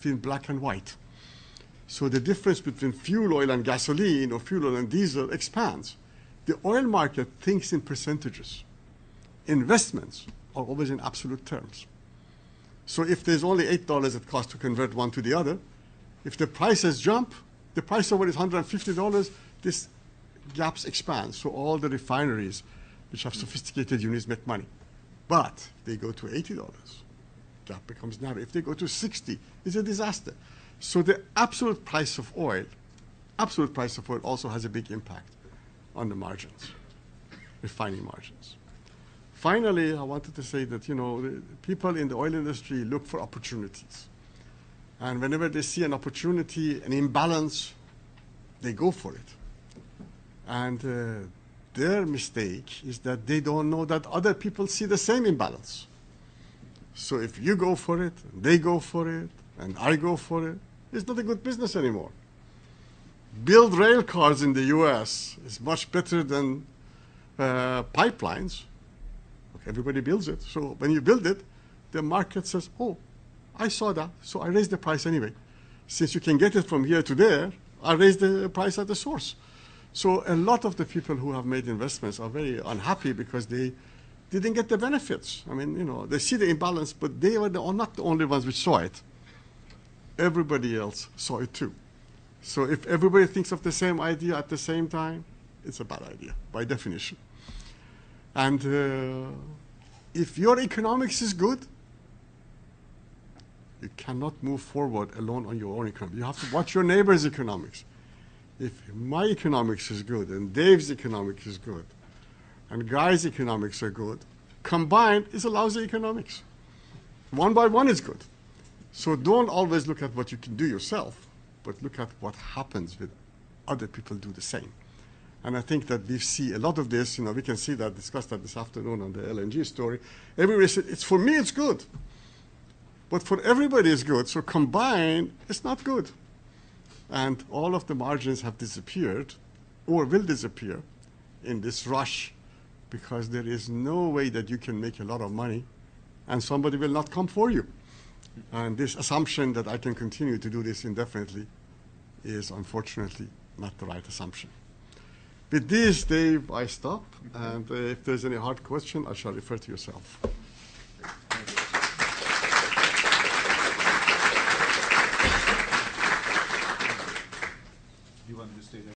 between black and white. So the difference between fuel oil and gasoline or fuel oil and diesel expands. The oil market thinks in percentages. Investments are always in absolute terms. So if there's only $8 it costs to convert one to the other, if the prices jump, the price of it is $150, this gaps expand. So all the refineries which have sophisticated units make money. But they go to $80, gap becomes narrow. If they go to 60, it's a disaster. So the absolute price of oil, absolute price of oil also has a big impact on the margins, refining margins. Finally, I wanted to say that, you know, people in the oil industry look for opportunities. And whenever they see an opportunity, an imbalance, they go for it. And uh, their mistake is that they don't know that other people see the same imbalance. So if you go for it, they go for it, and I go for it, it's not a good business anymore. Build rail cars in the US is much better than uh, pipelines. Okay, everybody builds it. So when you build it, the market says, oh, I saw that, so I raised the price anyway. Since you can get it from here to there, I raised the price at the source. So a lot of the people who have made investments are very unhappy because they didn't get the benefits. I mean, you know, they see the imbalance, but they were the, not the only ones which saw it. Everybody else saw it too. So if everybody thinks of the same idea at the same time, it's a bad idea by definition. And uh, if your economics is good, you cannot move forward alone on your own economics. You have to watch your neighbor's economics. If my economics is good and Dave's economics is good and Guy's economics are good, combined is a lousy economics. One by one is good. So don't always look at what you can do yourself, but look at what happens with other people do the same. And I think that we see a lot of this, you know, we can see that, discussed that this afternoon on the LNG story. Everybody said, it's for me, it's good. But for everybody, it's good. So combined, it's not good. And all of the margins have disappeared or will disappear in this rush because there is no way that you can make a lot of money and somebody will not come for you. And this assumption that I can continue to do this indefinitely is unfortunately not the right assumption. With this, Dave, I stop. And uh, if there's any hard question, I shall refer to yourself.